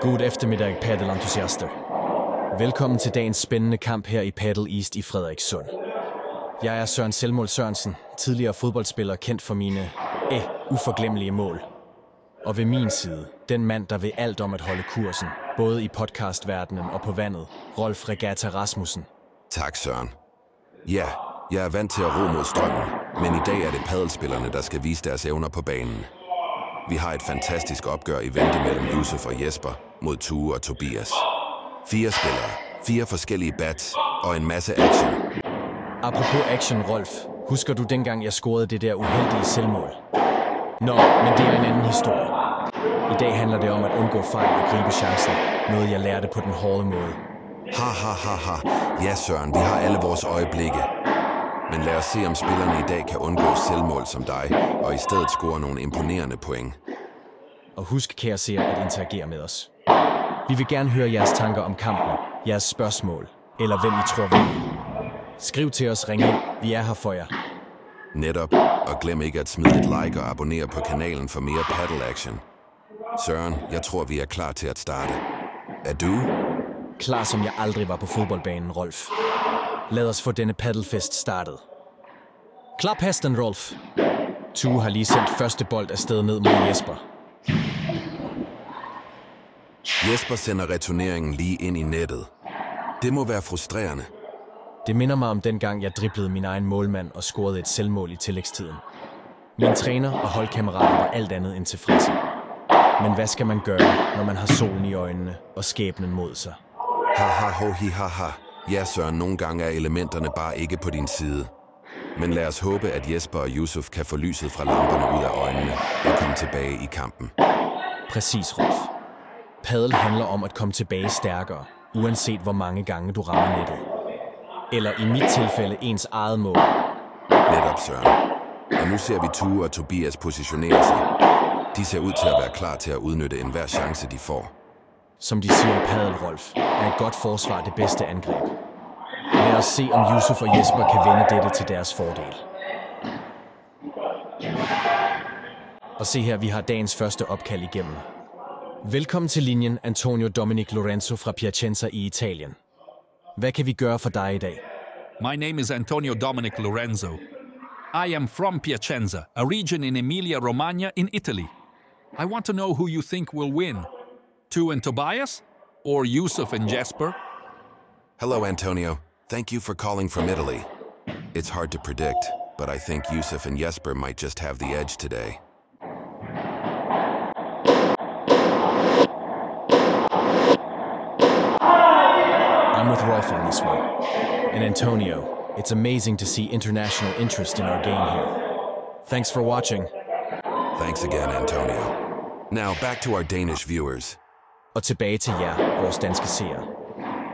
God eftermiddag, padelentusiaster. Velkommen til dagens spændende kamp her i Paddle East i Frederikssund. Jeg er Søren Selmål Sørensen, tidligere fodboldspiller kendt for mine eh, uforglemmelige mål. Og ved min side, den mand, der ved alt om at holde kursen, både i podcastverdenen og på vandet, Rolf Regatta Rasmussen. Tak, Søren. Ja, jeg er vant til at ro mod strømmen, men i dag er det paddelspillerne, der skal vise deres evner på banen. Vi har et fantastisk opgør i vente mellem Josef og Jesper mod Tue og Tobias. Fire spillere, fire forskellige bats og en masse action. Apropos action, Rolf. Husker du dengang, jeg scorede det der uheldige selvmål? Nå, men det er en anden historie. I dag handler det om at undgå fejl og gribe chancen. Noget, jeg lærte på den hårde måde. Ha, ha, ha, ha. Ja, Søren, vi har alle vores øjeblikke. Men lad os se, om spillerne i dag kan undgå selvmål som dig, og i stedet score nogle imponerende point. Og husk, kære seere, at interagere med os. Vi vil gerne høre jeres tanker om kampen, jeres spørgsmål, eller hvem I tror vinder. Skriv til os, ring ind. Vi er her for jer. Netop, og glem ikke at smide et like og abonnere på kanalen for mere paddle action. Søren, jeg tror, vi er klar til at starte. Er du? Klar som jeg aldrig var på fodboldbanen, Rolf. Lad os få denne paddelfest startet. Klap hesten, Rolf. Tue har lige sendt første bold afsted ned mod Jesper. Jesper sender returneringen lige ind i nettet. Det må være frustrerende. Det minder mig om dengang, jeg driblede min egen målmand og scorede et selvmål i tillægstiden. Min træner og holdkammerater var alt andet end tilfredse. Men hvad skal man gøre, når man har solen i øjnene og skæbnen mod sig? Ha ha ho hi ha ha. Ja, Søren, nogle gange er elementerne bare ikke på din side. Men lad os håbe, at Jesper og Yusuf kan få lyset fra lamperne ud af øjnene og komme tilbage i kampen. Præcis, Rolf. Padel handler om at komme tilbage stærkere, uanset hvor mange gange du rammer nettet. Eller i mit tilfælde ens eget mål. Netop, Søren. Og nu ser vi Tue og Tobias positionere sig. De ser ud til at være klar til at udnytte enhver chance, de får. Som de siger i padel, Rolf, er et godt forsvar det bedste angreb. Lad os se, om Yusuf og Jesper kan vende dette til deres fordel. Og se her, vi har dagens første opkald igennem. Velkommen til linjen, Antonio Dominic Lorenzo fra Piacenza i Italien. Hvad kan vi gøre for dig i dag? My name is Antonio Dominic Lorenzo. I am from Piacenza, a region in Emilia Romagna in Italy. I want to know who you think will win. Tu and Tobias? Or Yusuf and Jesper? Hello, Antonio. Thank you for calling from Italy. It's hard to predict, but I think Yusuf and Jesper might just have the edge today. I'm with Rolf on this one. And Antonio, it's amazing to see international interest in our game here. Thanks for watching. Thanks again, Antonio. Now, back to our Danish viewers. Og tilbage til jer, vores danske seere.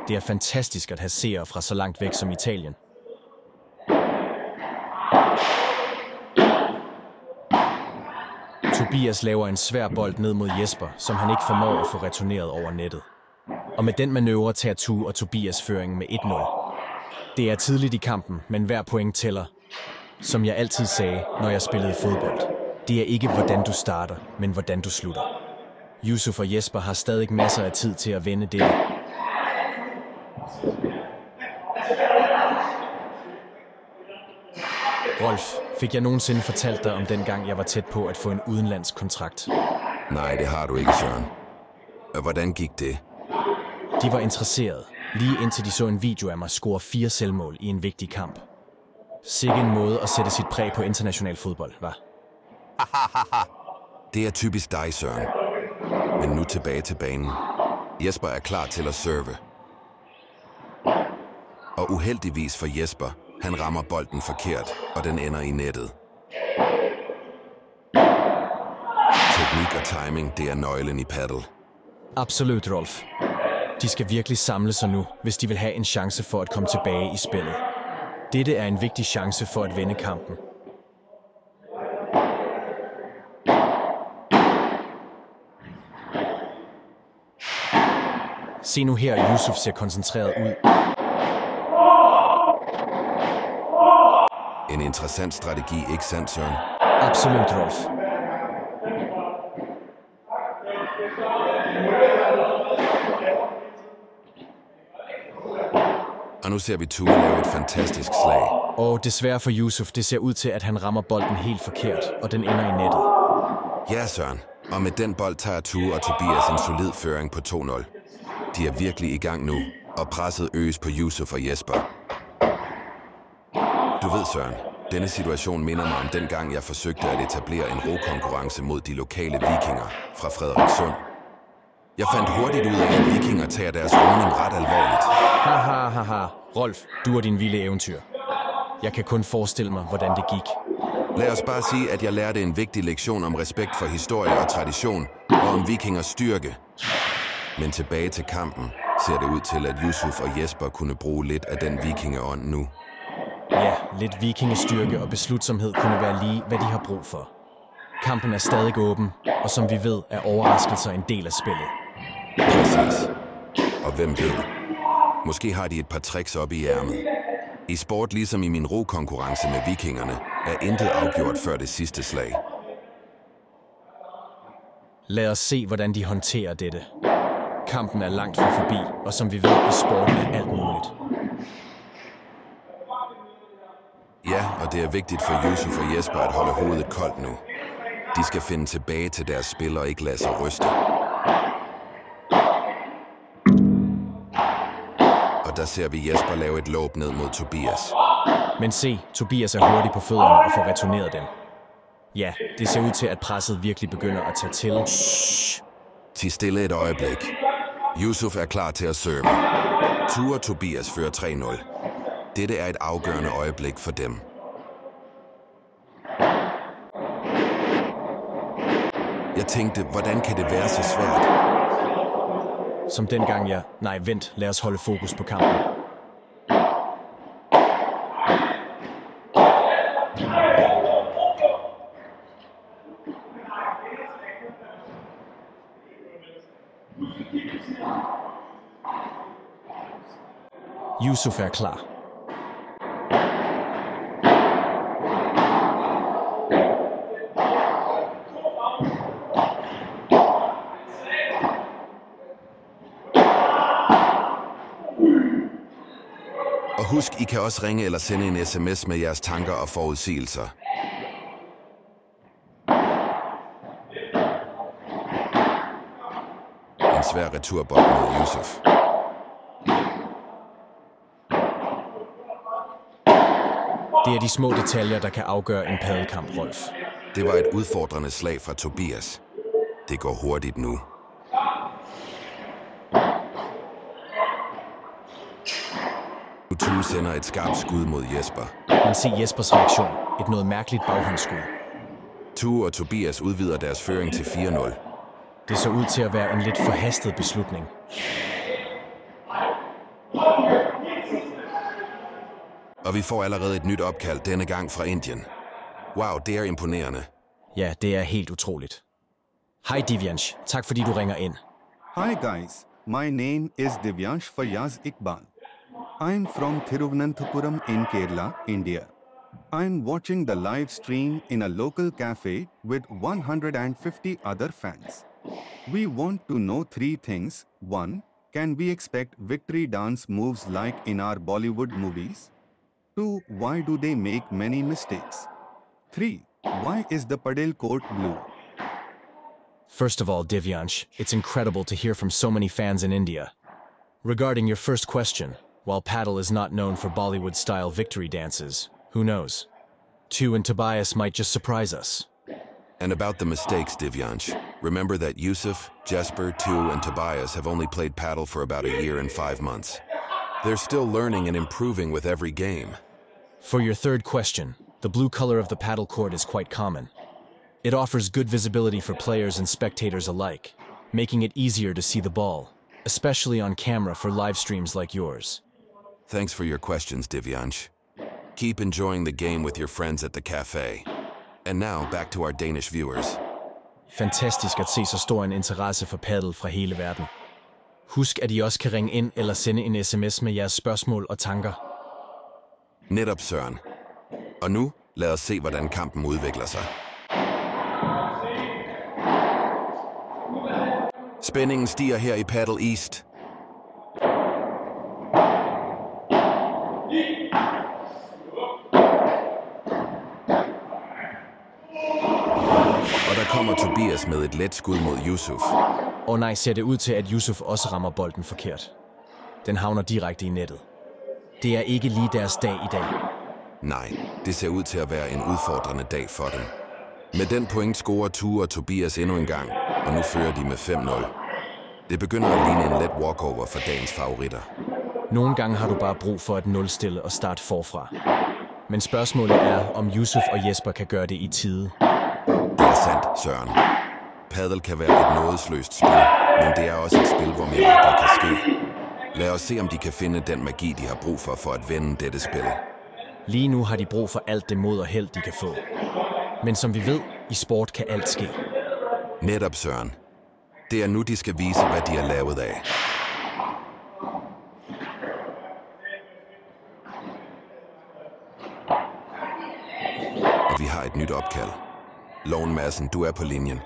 Det er fantastisk at have seere fra så langt væk som Italien. Tobias laver en svær bold ned mod Jesper, som han ikke formår at få returneret over nettet. Og med den manøvre tager Tu og Tobias føringen med 1-0. Det er tidligt i kampen, men hver point tæller. Som jeg altid sagde, når jeg spillede fodbold. Det er ikke, hvordan du starter, men hvordan du slutter. Yusuf og Jesper har stadig masser af tid til at vende det. Rolf, fik jeg nogensinde fortalt dig om den gang, jeg var tæt på at få en udenlandsk kontrakt? Nej, det har du ikke, Søren. Og Hvordan gik det? De var interesserede, lige indtil de så en video af mig score fire selvmål i en vigtig kamp. Sikke en måde at sætte sit præg på international fodbold, var. Det er typisk dig, Søren. Men nu tilbage til banen. Jesper er klar til at serve. Og uheldigvis for Jesper, han rammer bolden forkert, og den ender i nettet. Teknik og timing, det er nøglen i paddle. Absolut, Rolf. De skal virkelig samle sig nu, hvis de vil have en chance for at komme tilbage i spillet. Dette er en vigtig chance for at vende kampen. Se nu her, Yusuf ser koncentreret ud. En interessant strategi, ikke sandt, Søren? Absolut, Rolf. Og nu ser vi Tue lave et fantastisk slag. Og desværre for Yusuf, det ser ud til, at han rammer bolden helt forkert, og den ender i nettet. Ja, Søren. Og med den bold tager Tue og Tobias en solid føring på 2-0. De er virkelig i gang nu, og presset øges på Yusuf og Jesper. Du ved, Søren, denne situation minder mig om den gang, jeg forsøgte at etablere en rokonkurrence mod de lokale vikinger fra Frederikssund. Jeg fandt hurtigt ud af, at vikinger tager deres roning ret alvorligt. Ha ha ha ha. Rolf, du og din vilde eventyr. Jeg kan kun forestille mig, hvordan det gik. Lad os bare sige, at jeg lærte en vigtig lektion om respekt for historie og tradition, og om vikingers styrke. Men tilbage til kampen ser det ud til, at Yusuf og Jesper kunne bruge lidt af den vikingeånd nu. Ja, lidt vikingestyrke og beslutsomhed kunne være lige, hvad de har brug for. Kampen er stadig åben, og som vi ved, er overraskelser en del af spillet. Præcis. Og hvem ved? Måske har de et par tricks op i ærmet. I sport, ligesom i min rokonkurrence med vikingerne, er intet afgjort før det sidste slag. Lad os se, hvordan de håndterer dette. Kampen er langt fra forbi, og som vi ved i sporten er alt muligt. Ja, og det er vigtigt for Yusuf og Jesper at holde hovedet koldt nu. De skal finde tilbage til deres spil og ikke lade sig ryste. Og der ser vi Jesper lave et låb ned mod Tobias. Men se, Tobias er hurtig på fødderne og får returneret dem. Ja, det ser ud til, at presset virkelig begynder at tage til. Ti stille et øjeblik. Yusuf er klar til at serve. Ture Tobias fører 3-0. Dette er et afgørende øjeblik for dem. Jeg tænkte, hvordan kan det være så svært? Som dengang jeg... Nej, vent, lad os holde fokus på kampen. Yusuf er klar. Og husk, I kan også ringe eller sende en sms med jeres tanker og forudsigelser. En svær returbold mod Yusuf. Det er de små detaljer, der kan afgøre en padelkamp, Rolf. Det var et udfordrende slag fra Tobias. Det går hurtigt nu. Utu sender et skarpt skud mod Jesper. Men se Jespers reaktion. Et noget mærkeligt baghåndsskud. Tue og Tobias udvider deres føring til 4-0. Det så ud til at være en lidt forhastet beslutning. Og vi får allerede et nyt opkald denne gang fra Indien. Wow, det er imponerende. Ja, det er helt utroligt. Hej Divyansh, tak fordi du ringer ind. Hi guys, my name is Divyansh Fayyaz Iqbal. I'm from Thiruvananthapuram in Kerala, India. I'm watching the live stream in a local cafe with 150 other fans. We want to know three things. One, can we expect victory dance moves like in our Bollywood movies? Two, why do they make many mistakes? Three, why is the Padel court blue? First of all, Divyansh, it's incredible to hear from so many fans in India. Regarding your first question, while paddle is not known for Bollywood style victory dances, who knows? Tu and Tobias might just surprise us. And about the mistakes, Divyansh, remember that Yusuf, Jesper, Tu, and Tobias have only played paddle for about a year and five months. They're still learning and improving with every game. For your third question, the blue color of the paddle court is quite common. It offers good visibility for players and spectators alike, making it easier to see the ball, especially on camera for live streams like yours. Thanks for your questions, Divyansh. Keep enjoying the game with your friends at the cafe. And now, back to our Danish viewers. Fantastisk at se så stor en interesse for paddle fra hele verden. Husk, at I også kan ringe ind eller sende en sms med jeres spørgsmål og tanker. Netop Søren. Og nu lad os se, hvordan kampen udvikler sig. Spændingen stiger her i Paddle East. Og der kommer Tobias med et let skud mod Yusuf. Og nej, ser det ud til, at Yusuf også rammer bolden forkert. Den havner direkte i nettet. Det er ikke lige deres dag i dag. Nej, det ser ud til at være en udfordrende dag for dem. Med den point scorer Tue og Tobias endnu en gang, og nu fører de med 5-0. Det begynder at ligne en let walkover for dagens favoritter. Nogle gange har du bare brug for at nulstille og starte forfra. Men spørgsmålet er, om Yusuf og Jesper kan gøre det i tide. Det er sandt, Søren. Paddle kan være et nådesløst spil, men det er også et spil, hvor mirakler kan ske. Lad os se, om de kan finde den magi, de har brug for for at vende dette spil. Lige nu har de brug for alt det mod og held, de kan få. Men som vi ved, i sport kan alt ske. Netop, Søren. Det er nu, de skal vise, hvad de er lavet af. Og vi har et nyt opkald. Lone Madsen, du er på linjen.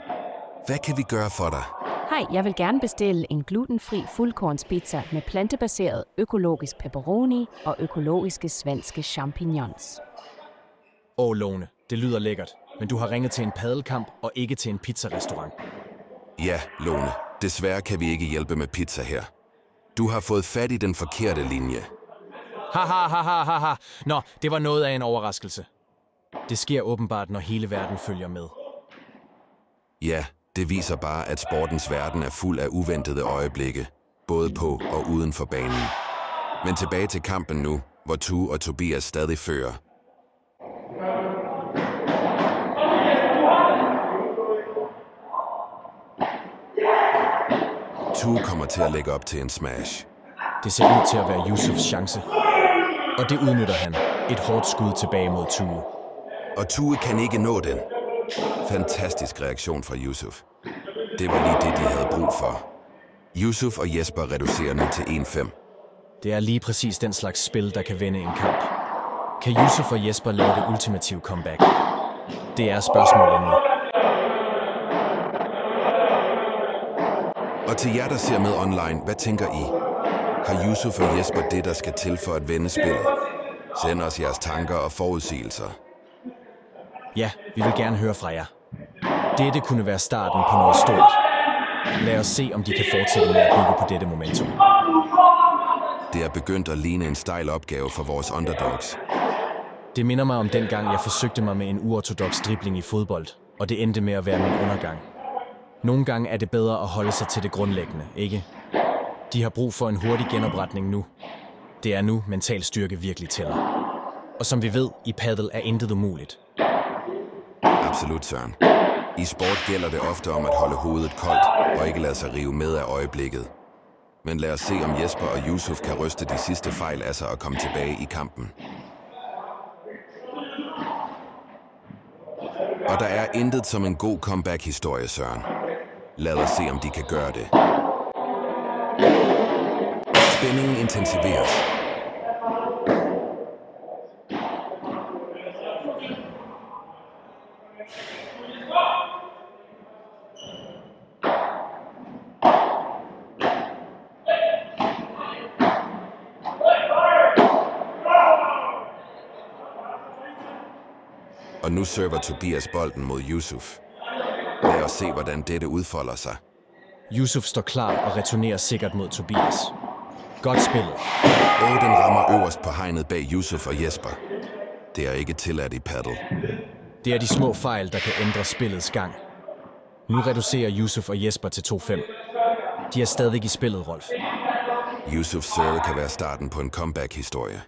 Hvad kan vi gøre for dig? Hej, jeg vil gerne bestille en glutenfri fuldkornspizza med plantebaseret økologisk pepperoni og økologiske svenske champignons. Åh, Lone, det lyder lækkert. Men du har ringet til en padelkamp og ikke til en pizzarestaurant. Ja, Lone. Desværre kan vi ikke hjælpe med pizza her. Du har fået fat i den forkerte linje. Ha ha ha ha ha ha. Nå, det var noget af en overraskelse. Det sker åbenbart, når hele verden følger med. Ja, det viser bare, at sportens verden er fuld af uventede øjeblikke, både på og uden for banen. Men tilbage til kampen nu, hvor Tue og Tobias stadig fører. Tue kommer til at lægge op til en smash. Det ser ud til at være Yusufs chance. Og det udnytter han. Et hårdt skud tilbage mod Tue. Og Tue kan ikke nå den. Fantastisk reaktion fra Yusuf. Det var lige det, de havde brug for. Yusuf og Jesper reducerer nu til 1-5. Det er lige præcis den slags spil, der kan vende en kamp. Kan Yusuf og Jesper lave det ultimative comeback? Det er spørgsmålet nu. Og til jer, der ser med online, hvad tænker I? Har Yusuf og Jesper det, der skal til for at vende spillet? Send os jeres tanker og forudsigelser. Ja, vi vil gerne høre fra jer. Dette kunne være starten på noget stort. Lad os se, om de kan fortsætte med at bygge på dette momentum. Det er begyndt at ligne en stejl opgave for vores underdogs. Det minder mig om den gang, jeg forsøgte mig med en uortodox dribling i fodbold, og det endte med at være min undergang. Nogle gange er det bedre at holde sig til det grundlæggende, ikke? De har brug for en hurtig genopretning nu. Det er nu, mental styrke virkelig tæller. Og som vi ved, i paddle er intet umuligt. Absolut, Søren. I sport gælder det ofte om at holde hovedet koldt og ikke lade sig rive med af øjeblikket. Men lad os se, om Jesper og Yusuf kan ryste de sidste fejl af sig og komme tilbage i kampen. Og der er intet som en god comeback-historie, Søren. Lad os se, om de kan gøre det. Spændingen intensiveres. Og nu server Tobias bolden mod Yusuf. Lad os se, hvordan dette udfolder sig. Yusuf står klar og returnerer sikkert mod Tobias. Godt spillet. Og den rammer øverst på hegnet bag Yusuf og Jesper. Det er ikke tilladt i paddle. Det er de små fejl, der kan ændre spillets gang. Nu reducerer Yusuf og Jesper til 2-5. De er stadig i spillet, Rolf. Yusuf serve kan være starten på en comeback-historie.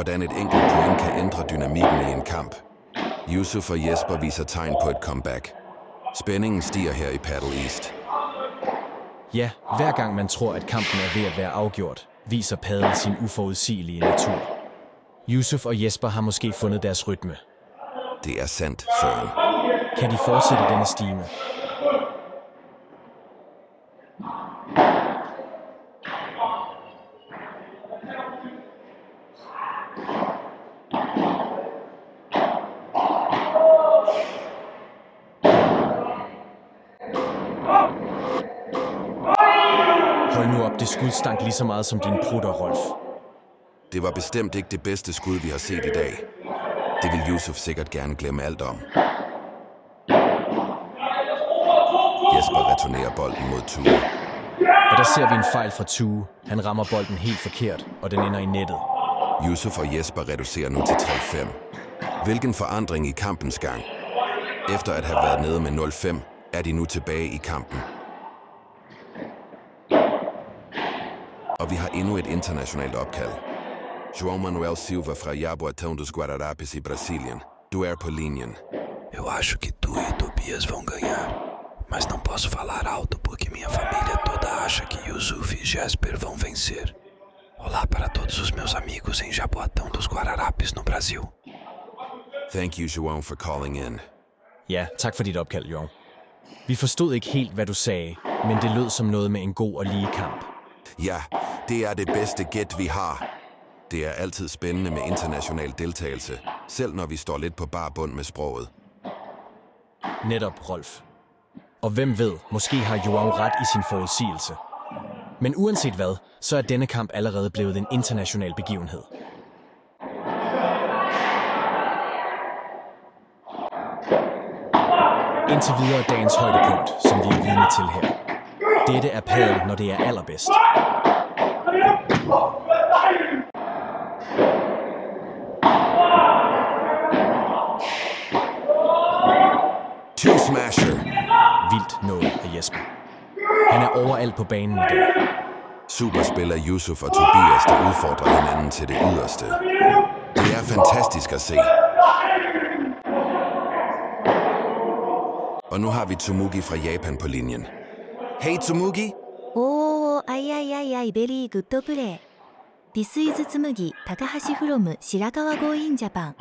Hvordan et enkelt point kan ændre dynamikken i en kamp. Yusuf og Jesper viser tegn på et comeback. Spændingen stiger her i Paddle East. Ja, hver gang man tror, at kampen er ved at være afgjort, viser padel sin uforudsigelige natur. Yusuf og Jesper har måske fundet deres rytme. Det er sandt, Søren. Kan de fortsætte denne stime? Skud stank lige så meget som din prutter, Rolf. Det var bestemt ikke det bedste skud, vi har set i dag. Det vil Yusuf sikkert gerne glemme alt om. Jesper returnerer bolden mod Tue. Og der ser vi en fejl fra Tue. Han rammer bolden helt forkert, og den ender i nettet. Yusuf og Jesper reducerer nu til 3-5. Hvilken forandring i kampens gang. Efter at have været nede med 0-5, er de nu tilbage i kampen. Endnu et internationalt opkald. João Manuel Silva fra Jaboatão dos Guararapes i Brasilien. Du er på linjen. Eu acho que tu e Tobias vão ganhar. Mas não posso falar alto porque minha família toda acha que Yusuf e Jesper vão vencer. Olá para todos os meus amigos em Jaboatão dos Guararapes, no Brasil. Thank you, João, for calling in. Ja, tak for dit opkald, Jørgen. Vi forstod ikke helt, hvad du sagde, men det lød som noget med en god og lige kamp. Ja, det er det bedste gæt, vi har. Det er altid spændende med international deltagelse, selv når vi står lidt på bar bund med sproget. Netop, Rolf. Og hvem ved, måske har Joao ret i sin forudsigelse. Men uanset hvad, så er denne kamp allerede blevet en international begivenhed. Indtil videre dagens højdepunkt, som vi er vidne til her. Dette er padel, når det er allerbedst. Two Smasher. Vildt noget af Jesper. Han er overalt på banen i dag. Superspiller Yusuf og Tobias, der udfordrer hinanden til det yderste. Det er fantastisk at se. Og nu har vi Tsumugi fra Japan på linjen. Hey ー、あいあいあいベリーグッドプレイ。This is つむぎ、高橋 from 白川郷 in Japan。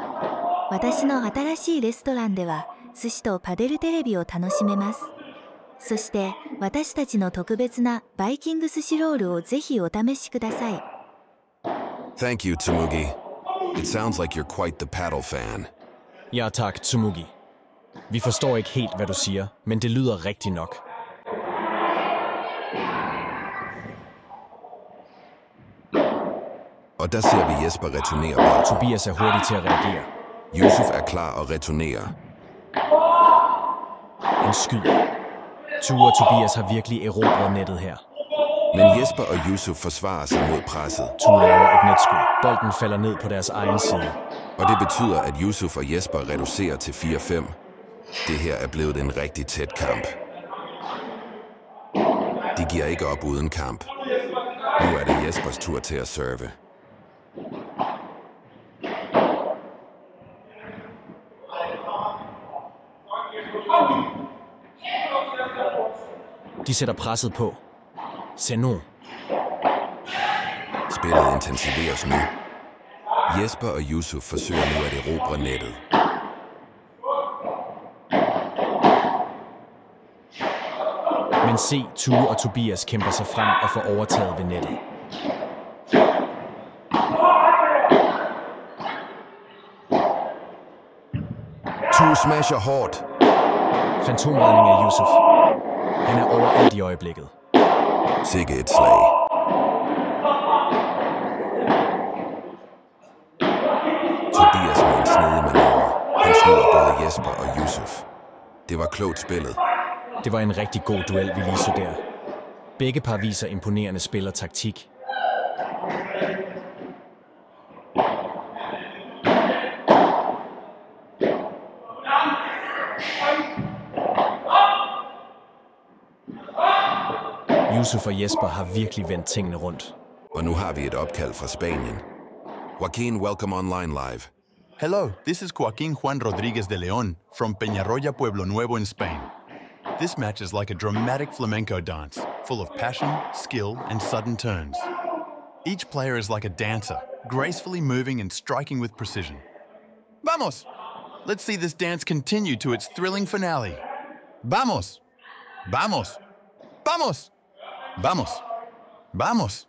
私の新しいレストランでは、寿司とパデルテレビを楽しめます。そして、私たちの特別なバイキング寿司ロールをぜひお試しください。Thank you, Tsumugi. It sounds like you're quite the paddle fan. Ja tak, Tsumugi. Vi forstår ikke helt, hvad du siger, men det lyder rigtigt nok. Og der ser vi Jesper returnere bolden. Tobias er hurtig til at reagere. Yusuf er klar og returnerer. Han skyder. Ture og Tobias har virkelig erobret nettet her. Men Jesper og Yusuf forsvarer sig mod presset. Ture laver et netskud. Bolden falder ned på deres egen side. Og det betyder, at Yusuf og Jesper reducerer til 4-5. Det her er blevet en rigtig tæt kamp. De giver ikke op uden kamp. Nu er det Jespers tur til at serve. De sætter presset på. Se nu. Spillet intensiveres nu. Jesper og Yusuf forsøger nu at erobre nettet. Men se, Tue og Tobias kæmper sig frem og får overtaget ved nettet. Two smasher hårdt. Fantomredning af Yusuf. Han er overalt i øjeblikket. Sikke et slag. Tobias med en snedig manøvre. Han slår både Jesper og Yusuf. Det var klogt spillet. Det var en rigtig god duel, vi lige så der. Begge par viser imponerende spil Yusuf og Jesper har virkelig vendt tingene rundt. Og nu har vi et opkald fra Spanien. Joaquin, welcome online live. Hello, this is Joaquin Juan Rodriguez de Leon from Peñarroya, Pueblo Nuevo in Spain. This match is like a dramatic flamenco dance, full of passion, skill, and sudden turns. Each player is like a dancer, gracefully moving and striking with precision. Vamos! Let's see this dance continue to its thrilling finale. Vamos! Vamos! Vamos! Vamos! Vamos!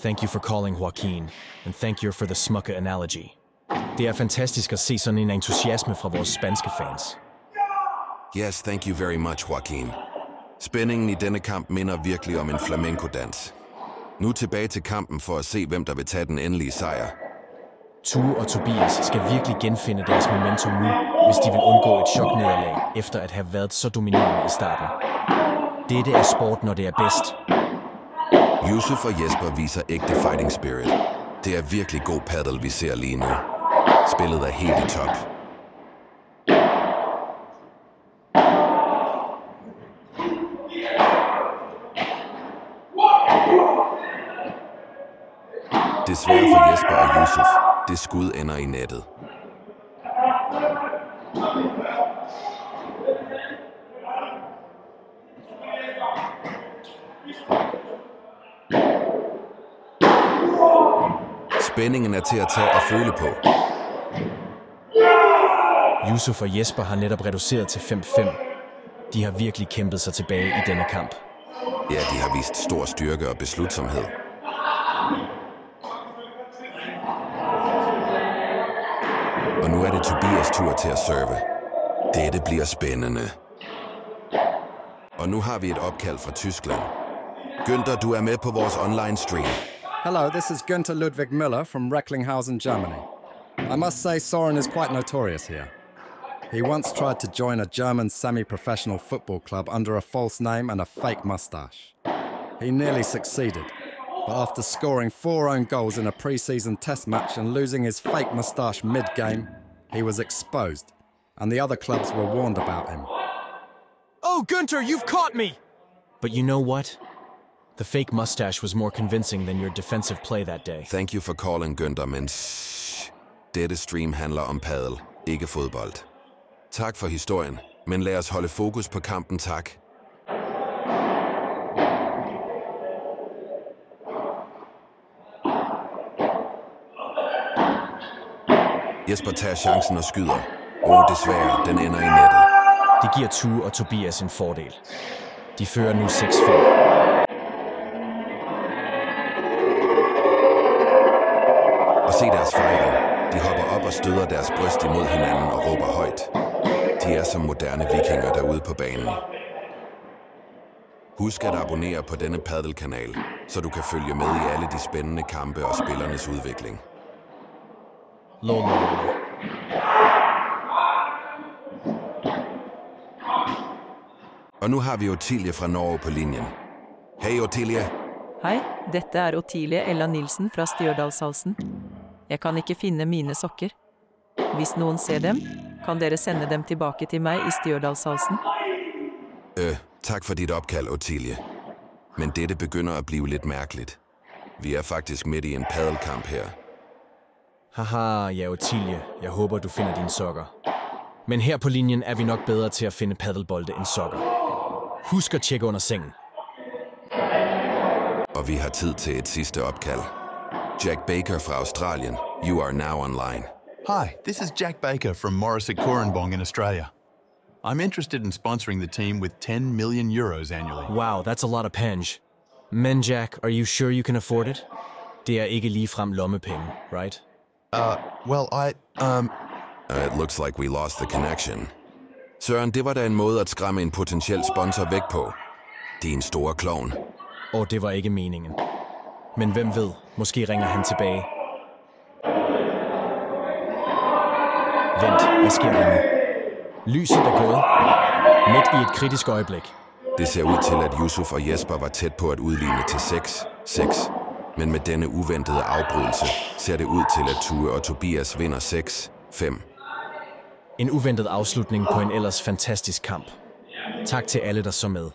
Thank you for calling Joaquin, and thank you for the smukke analogy. Det er fantastisk at se sådan en entusiasme fra vores spanske fans. Yes, thank you very much, Joaquin. Spændingen i denne kamp minder virkelig om en flamenco-dans. Nu tilbage til kampen for at se, hvem der vil tage den endelige sejr. Tue og Tobias skal virkelig genfinde deres momentum nu, hvis de vil undgå et choknederlag, efter at have været så dominerende i starten. Dette er sport, når det er bedst. Yusuf og Jesper viser ægte fighting spirit. Det er virkelig god paddle, vi ser lige nu. Spillet er helt i top. Desværre for Jesper og Yusuf. Det skud ender i nettet. Spændingen er til at tage og føle på. Yusuf og Jesper har netop reduceret til 5-5. De har virkelig kæmpet sig tilbage i denne kamp. Ja, de har vist stor styrke og beslutsomhed. Og nu er det Tobias tur til at serve. Dette bliver spændende. Og nu har vi et opkald fra Tyskland. Günther, du er med på vores online stream. Hello, this is Günther Ludwig Müller from Recklinghausen, Germany. I must say Soren is quite notorious here. He once tried to join a German semi professional football club under a false name and a fake mustache. He nearly succeeded, but after scoring four own goals in a pre season test match and losing his fake mustache mid game, he was exposed, and the other clubs were warned about him. Oh, Günther, you've caught me! But you know what? The fake mustache was more convincing than your defensive play that day. Thank you for calling, Günther, men shh. Dette stream handler om padel, ikke fodbold. Tak for historien, men lad os holde fokus på kampen, tak. Jesper tager chancen og skyder. Oh, desværre, den ender i nettet. Det giver Tue og Tobias en fordel. De fører nu 6-5. Se deres fejring. De hopper op og støder deres bryst imod hinanden og råber højt. De er som moderne vikinger derude på banen. Husk at abonnere på denne paddelkanal, så du kan følge med i alle de spændende kampe og spillernes udvikling. Og nu har vi Otilie fra Norge på linjen. Hej Otilie. Hei, dette er Otilie Ella Nilsen fra Stjørdalshalsen. Jeg kan ikke finne mine sokker. Hvis noen ser dem, kan dere sende dem tilbake til meg i Stjørdalshalsen. Øh, tak for dit opkald, Otilie. Men dette begynder at blive lidt mærkeligt. Vi er faktisk midt i en paddelkamp her. Haha, ja Otilie, jeg håber du finder dine sokker. Men her på linjen er vi nok bedre til at finde paddelbolde end sokker. Husk at tjekke under sengen. Og vi har tid til et sidste opkald. Jack Baker fra Australien, you are now online. Hi, this is Jack Baker from Morris at Coranbong in Australia. I'm interested in sponsoring the team with 10 million euros annually. Wow, that's a lot of penge. Men Jack, are you sure you can afford it? Det er ikke ligefrem lommepenge, right? Uh, well, I, um, Uh, it looks like we lost the connection. Søren, det var da en måde at skræmme en potentiel sponsor væk på. Din store klovn. Og det var ikke meningen. Men hvem ved, måske ringer han tilbage. Vent, hvad sker der nu? Lyset er gået. Midt i et kritisk øjeblik. Det ser ud til, at Yusuf og Jesper var tæt på at udligne til 6-6. Men med denne uventede afbrydelse ser det ud til, at Tue og Tobias vinder 6-5. En uventet afslutning på en ellers fantastisk kamp. Tak til alle, der så med.